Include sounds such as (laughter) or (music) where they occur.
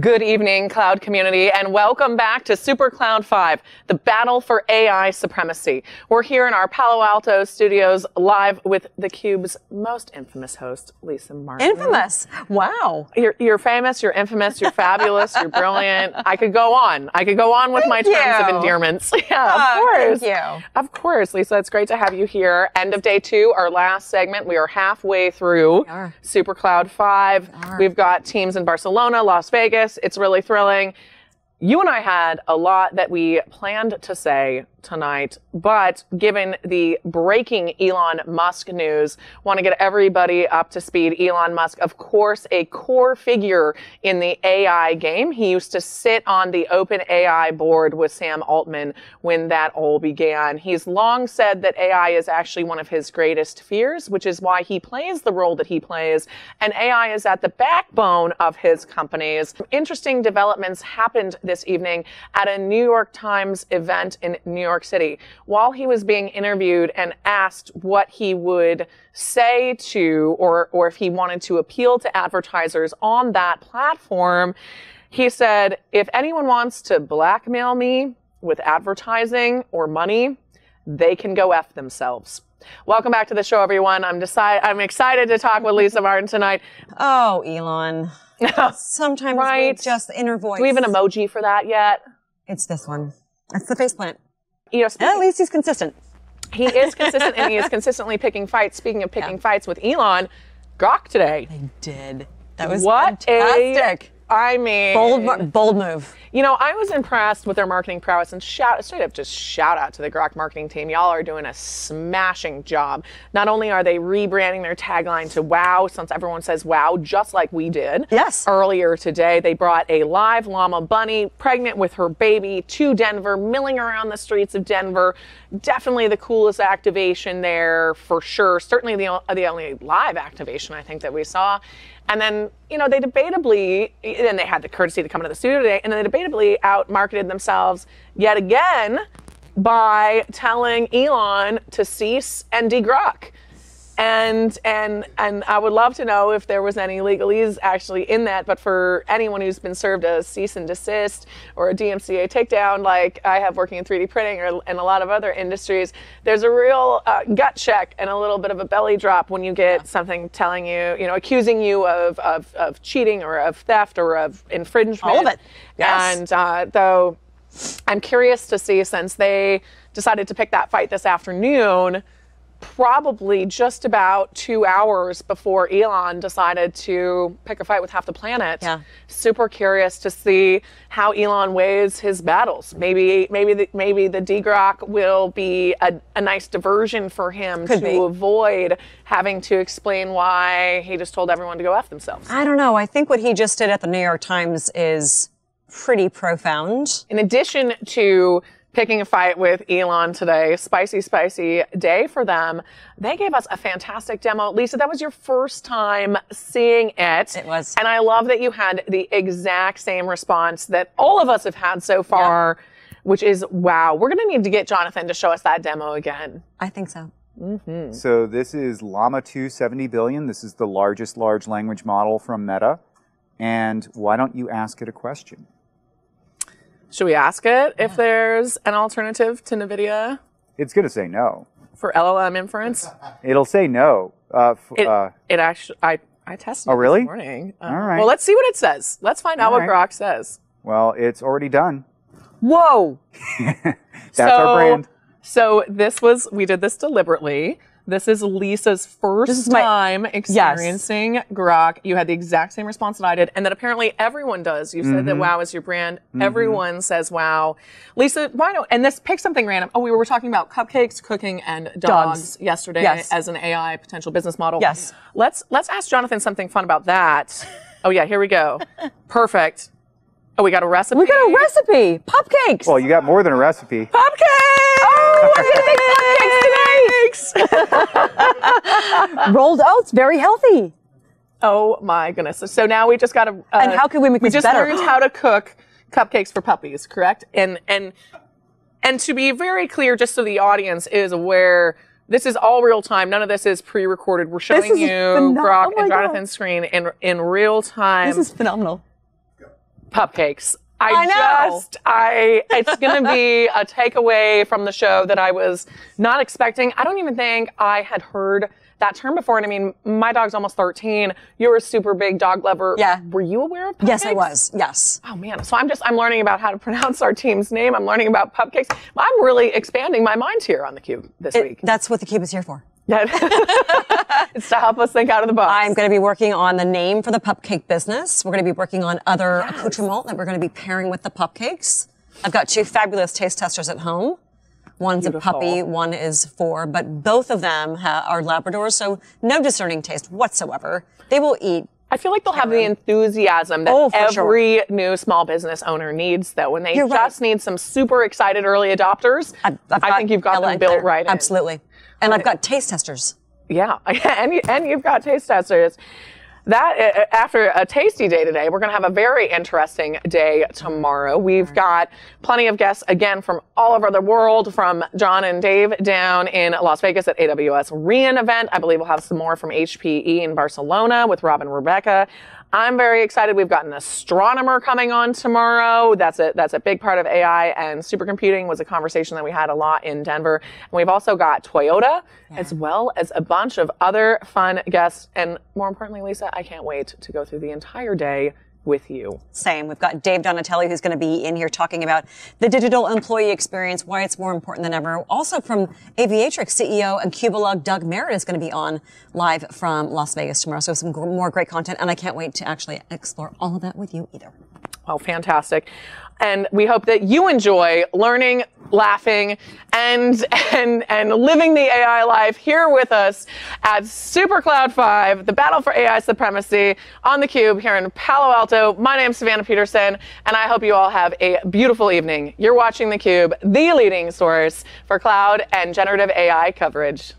Good evening, cloud community, and welcome back to Supercloud 5, the battle for AI supremacy. We're here in our Palo Alto studios live with theCUBE's most infamous host, Lisa Martin. Infamous. Wow. You're, you're famous, you're infamous, you're fabulous, you're brilliant. I could go on. I could go on with my Thank terms of endearments. (laughs) Yeah, Oh, of ah, course. thank you. Of course, Lisa. It's great to have you here. End of day two, our last segment. We are halfway through are. Supercloud 5. are. We've got teams in Barcelona, Las Vegas. It's really thrilling. You and I had a lot that we planned to say tonight, but given the breaking Elon Musk news, want to get everybody up to speed. Elon Musk, of course, a core figure in the AI game. He used to sit on the OpenAI board with Sam Altman when that all began. He's long said that AI is actually one of his greatest fears, which is why he plays the role that he plays. And AI is at the backbone of his companies. Interesting developments happened this evening at a New York Times event in New York City. While he was being interviewed and asked what he would say to or or if he wanted to appeal to advertisers on that platform, he said, if anyone wants to blackmail me with advertising or money, they can go F themselves. Welcome back to the show, everyone. I'm decide- I'm excited to talk with Lisa Martin tonight. Oh, Elon. (laughs) Sometimes Right. we just inner voice. Do we have an emoji for that yet? It's this one. It's the faceplant. You know, At least he's consistent. he is consistent and he is consistently picking fights. Speaking of picking fights with Elon, Groq today. I did. That was what fantastic. a I mean, bold, bold move. You know, I was impressed with their marketing prowess and shout straight up just shout out to the Groq marketing team. Y'all are doing a smashing job. Not only are they rebranding their tagline to wow, since everyone says wow, just like we did. Yes. Earlier today, they brought a live llama bunny pregnant with her baby to Denver, milling around the streets of Denver. Definitely the coolest activation there for sure. Certainly the, the only live activation I think that we saw. And then, you know, they debatably, and they had the courtesy to come into the studio today, and they debatably out marketed themselves yet again by telling Elon to cease and degrok. And and and I would love to know if there was any legalese actually in that. But for anyone who's been served a cease and desist or a DMCA takedown, like I have working in 3D printing or and a lot of other industries, there's a real uh, gut check and a little bit of a belly drop when you get something telling you, you know, accusing you of, of of cheating or of theft or of infringement. All of it. Yes. And uh, though I'm curious to see since they decided to pick that fight this afternoon, probably just about two hours before Elon decided to pick a fight with half the planet. Yeah. Super curious to see how Elon weighs his battles. Maybe maybe the, maybe the DGROC will be a, a nice diversion for him Could to be. avoid having to explain why he just told everyone to go F themselves. I don't know. I think what he just did at the New York Times is pretty profound. in addition to picking a fight with Elon today, spicy, spicy day for them, they gave us a fantastic demo. Lisa, that was your first time seeing it. It was. And I love that you had the exact same response that all of us have had so far, which is wow. We're going to need to get Jonathan to show us that demo again. I think so. Mm-hmm. So this is Llama 2 70 billion. This is the largest large language model from Meta. And why don't you ask it a question? Should we ask it if there's an alternative to NVIDIA It's going to say no. for LLM inference? It'll say no. Uh, f- It, uh, it actually, I, I tested Oh, it really? this morning. Uh, All right. Well, let's see what it says. Let's find out All what right. Groq says. well, it's already done. Whoa. (laughs) That's our brand. So this was we did this deliberately. This is Lisa's first is my- time experiencing Groq. You had the exact same response that I did, and that apparently everyone does. You said Mm-hmm. that Wow is your brand. Everyone says Wow. Lisa, why don't? And this pick something random. Oh, we were talking about cupcakes, cooking, and dogs, Dogs. yesterday Yes. as an AI potential business model. Yes. Let's let's ask Jonathan something fun about that. (laughs) Oh yeah, here we go. Perfect. Oh, we got a recipe. We got a recipe. Pupcakes. Well, you got more than a recipe. Cupcakes! Oh, we're gonna make cupcakes today! (laughs) Rolled oats, very healthy. Oh my goodness! So now we just got to. Uh, And how can we make We this just learned how to cook cupcakes for puppies, correct? And and and to be very clear, just so the audience is aware. This is all real time. None of this is pre-recorded. We're showing you phenom- Groq oh my and God. Jonathan's screen in in real time. This is phenomenal. Pupcakes. I, I know. just, I, it's going to be a takeaway from the show that I was not expecting. I don't even think I had heard that term before. And I mean, my dog's almost 13. You're a super big dog lover. Yeah. Were you aware of Pupcakes? Yes, I was. Yes. Oh man, so I'm just I'm learning about how to pronounce our team's name. I'm learning about Pupcakes. I'm really expanding my mind here on the cube this It- week. that's what the cube is here for. (laughs) (laughs) it's to help us think out of the box. I'm going to be working on the name for the pupcake business. We're going to be working on other accoutrement that we're going to be pairing with the pupcakes. I've got two fabulous taste testers at home. One's Beautiful. a puppy, one is four, but both of them ha- are Labradors, so no discerning taste whatsoever. They will eat. I feel like they'll have the enthusiasm that Oh, for sure. every new small business owner needs, though, when they You're right. just need some super excited early adopters. I've, I've I think you've got Ella them built right. in. Absolutely. And I've got taste testers. Yeah, (laughs) and, you, and you've got taste testers. That uh, after a tasty day today, we're going to have a very interesting day tomorrow. We've got plenty of guests again from all over the world, from John and Dave down in Las Vegas at AWS re:Invent. I believe we'll have some more from HPE in Barcelona with Robin Rebecca. I'm very excited. We've got an astronomer coming on tomorrow. That's a that's a big part of AI and supercomputing was a conversation that we had a lot in Denver. And we've also got Toyota as well as a bunch of other fun guests. And more importantly, Lisa, I can't wait to go through the entire day with you. Same. We've got Dave Donatelli who's going to be in here talking about the digital employee experience, why it's more important than ever. Also from Aviatrix CEO and Cubalog Doug Merritt is going to be on live from Las Vegas tomorrow. So some more great content, and I can't wait to actually explore all of that with you either. Oh, fantastic. And we hope that you enjoy learning, laughing, and and and living the AI life here with us at Supercloud 5, the battle for AI supremacy on the Cube here in Palo Alto. My name's Savannah Peterson, and I hope you all have a beautiful evening. You're watching the Cube, the leading source for cloud and generative AI coverage.